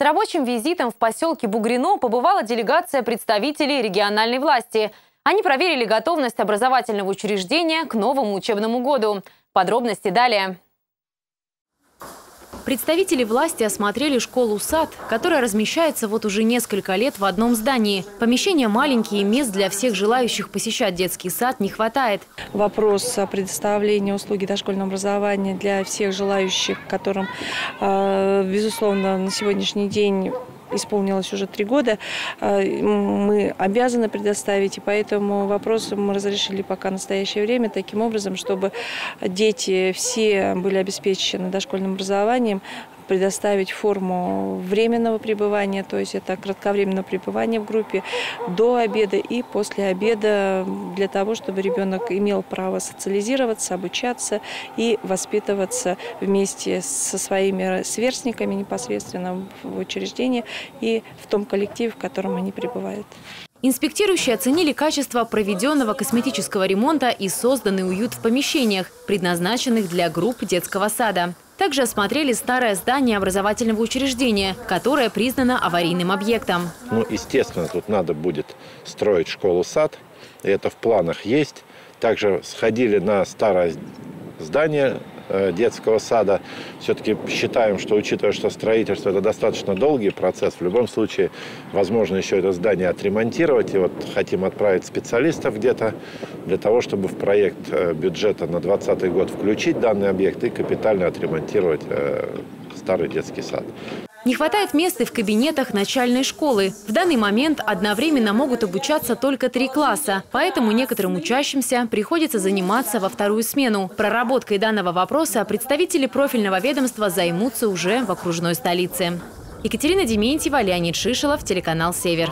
С рабочим визитом в поселке Бугрино побывала делегация представителей региональной власти. Они проверили готовность образовательного учреждения к новому учебному году. Подробности далее. Представители власти осмотрели школу-сад, которая размещается вот уже несколько лет в одном здании. Помещения маленькие, мест для всех желающих посещать детский сад не хватает. Вопрос о предоставлении услуги дошкольного образования для всех желающих, которым, э, безусловно, на сегодняшний день исполнилось уже три года, э, мы обязаны предоставить, и поэтому вопрос мы разрешили пока в настоящее время таким образом, чтобы дети все были обеспечены дошкольным образованием, предоставить форму временного пребывания, то есть это кратковременное пребывание в группе до обеда и после обеда для того, чтобы ребенок имел право социализироваться, обучаться и воспитываться вместе со своими сверстниками непосредственно в учреждении и в том коллективе, в котором они пребывают. Инспектирующие оценили качество проведенного косметического ремонта и созданный уют в помещениях, предназначенных для групп детского сада. Также осмотрели старое здание образовательного учреждения, которое признано аварийным объектом. Ну, естественно, тут надо будет строить школу-сад. Это в планах есть. Также сходили на старое здание детского сада. Все-таки считаем, что учитывая, что строительство это достаточно долгий процесс, в любом случае возможно еще это здание отремонтировать. И вот хотим отправить специалистов где-то для того, чтобы в проект э, бюджета на 2020 год включить данный объект и капитально отремонтировать э, старый детский сад. Не хватает мест и в кабинетах начальной школы. В данный момент одновременно могут обучаться только три класса, поэтому некоторым учащимся приходится заниматься во вторую смену. Проработкой данного вопроса представители профильного ведомства займутся уже в окружной столице. Екатерина Дементьева, Леонид Шишелов, телеканал «Север».